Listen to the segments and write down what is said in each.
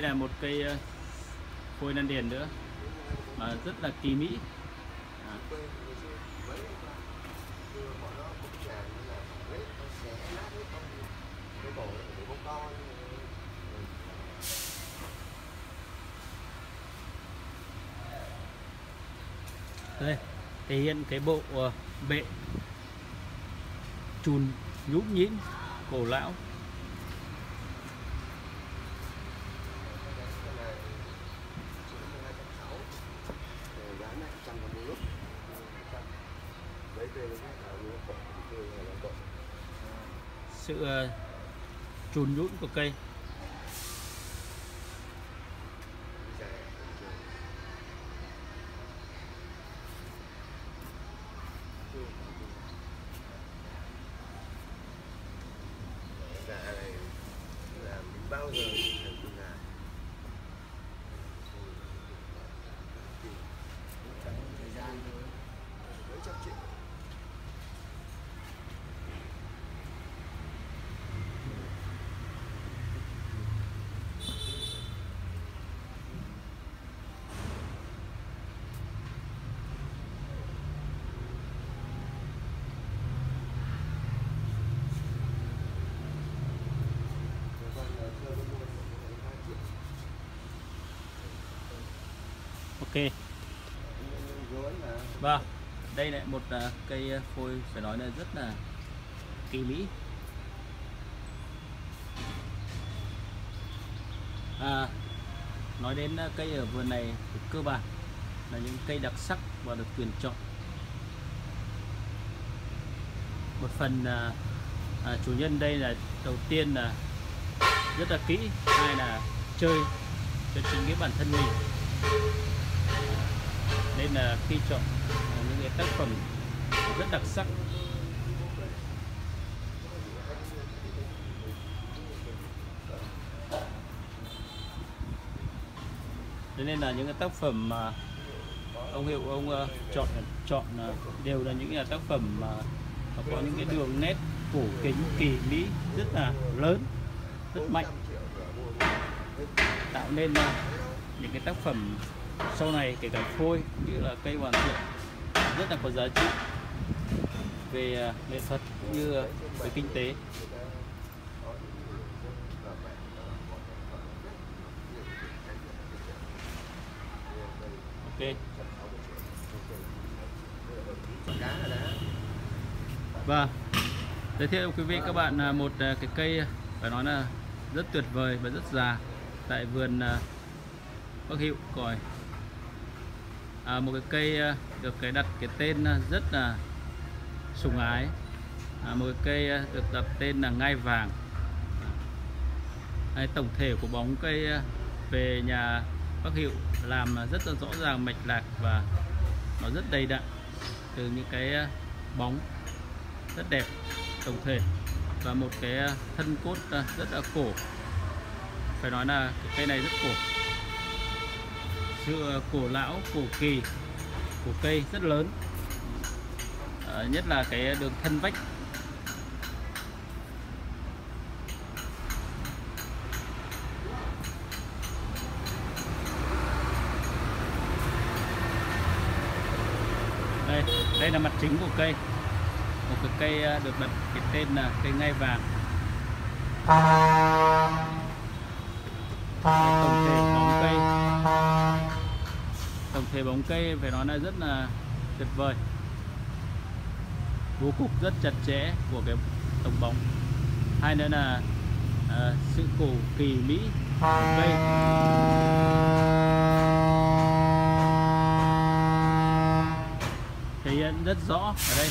đây là một cây ờ, phôi đan điền nữa mà rất là kỳ mỹ. À, đây thể hiện cái bộ ờ, bệ chùn nhũn nhĩn cổ lão. Sự ờ, nhũn của cây. Dạ, bao giờ? Ok Vâng, đây lại một à, cây à, phôi phải nói là rất là kỳ mỹ. À, nói đến à, cây ở vườn này thì cơ bản là những cây đặc sắc và được tuyển chọn. Một phần à, à, chủ nhân đây là đầu tiên là rất là kỹ, hai là chơi cho chính cái bản thân mình nên là khi chọn những cái tác phẩm rất đặc sắc. Thế nên là những cái tác phẩm mà ông hiệu ông uh, chọn chọn uh, đều là những cái tác phẩm mà có những cái đường nét cổ kính kỳ mỹ rất là lớn rất mạnh. Tạo nên ờ, những cái tác phẩm sau này kể cả phôi như là cây hoàn thiện rất là có giá trị về à, nghệ thuật cũng như về kinh tế. Ok. Và giới thiệu quý vị các bạn à, một à, cái cây phải nói là rất tuyệt vời và rất già tại vườn Bắc Hiệu còi à, một cái cây à, được cái đặt cái tên à, rất là sùng ái. À, một cái cây à, được đặt tên là ngai vàng. À, tổng thể của bóng cây về nhà Bắc Hiệu làm rất là rõ ràng mạch lạc và nó rất đầy đặn từ những cái bóng rất đẹp tổng thể và một cái thân cốt rất là cổ. Phải nói là cái cây này rất cổ sự cổ lão cổ kỳ của cây rất lớn. À, nhất là cái đường thân vách. Đây đây là mặt chính của cây. Một cái cây ờ, được đặt cái tên là cây ngai vàng. tổng thể bóng cây tổng thể bóng cây phải nói là rất là tuyệt vời. Bố cục rất chặt chẽ của cái tổng bóng. Hai nữa là à, sự cổ kỳ mỹ. Của cây thể hiện rất rõ ở đây.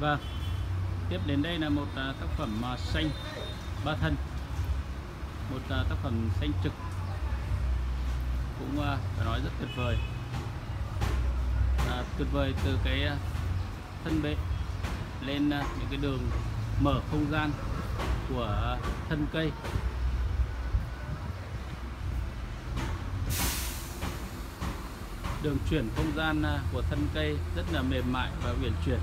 Vâng. Tiếp đến đây là một à, tác phẩm à, xanh ba thân. Một à, tác phẩm xanh trực. Cũng phải nói rất tuyệt vời. À, tuyệt vời từ cái thân bệ lên những cái đường mở không gian của thân cây. Đường chuyển không gian của thân cây rất là mềm mại và uyển chuyển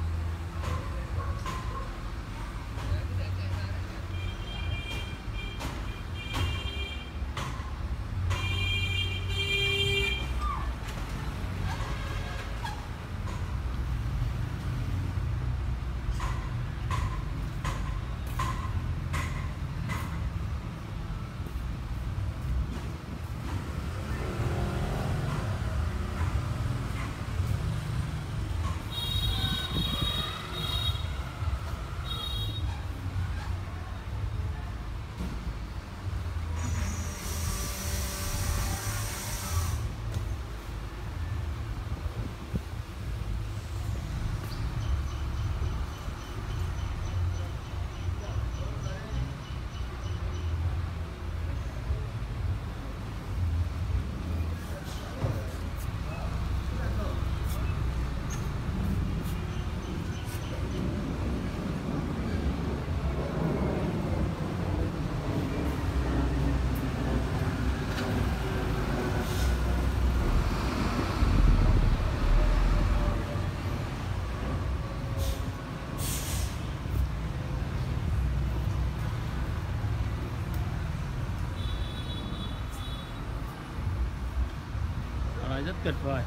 nói rất tuyệt vời.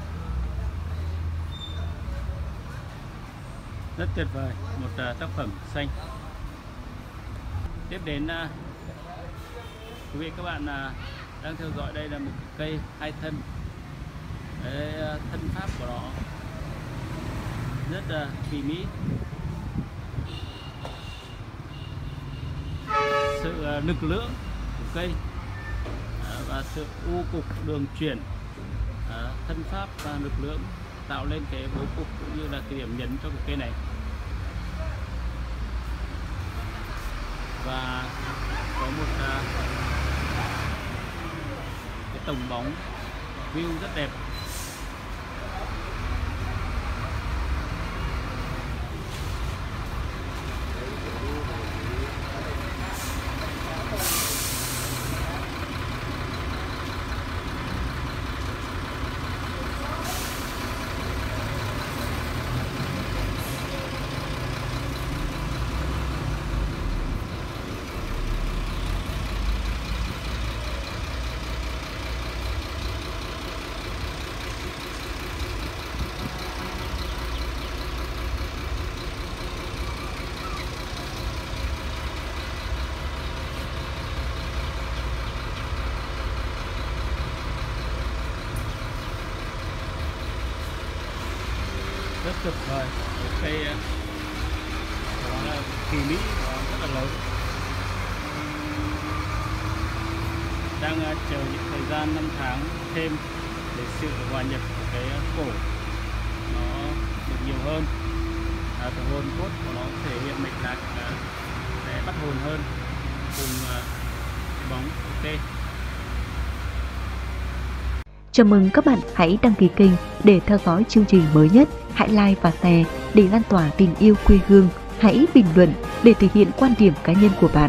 Rất tuyệt vời một uh, tác phẩm xanh. Tiếp đến uh, quý vị các bạn uh, đang theo dõi đây là một cây hai thân. Đấy, uh, thân pháp của nó rất là uh, kỳ mỹ sự uh, lực lượng của cây uh, và sự u cục đường chuyển. Ờ, thân pháp và lực lượng tạo lên cái bố cục cũng như là cái điểm nhấn cho cái cây này. Và có một uh, cái tổng bóng view rất đẹp. Rất tuyệt vời. Một cây đó ờ, là kỳ mỹ nó rất là lớn. Đang ờ, chờ những thời gian năm tháng thêm để sự hòa nhập của cái ờ, cổ nó được nhiều hơn. À, cái hồn cốt của nó thể hiện mạch lạc sẽ bắt hồn hơn cùng cái bóng ok Chào mừng các bạn hãy đăng ký kênh để theo dõi chương trình mới nhất. Hãy like và share để lan tỏa tình yêu quê hương. Hãy bình luận để thể hiện quan điểm cá nhân của bạn.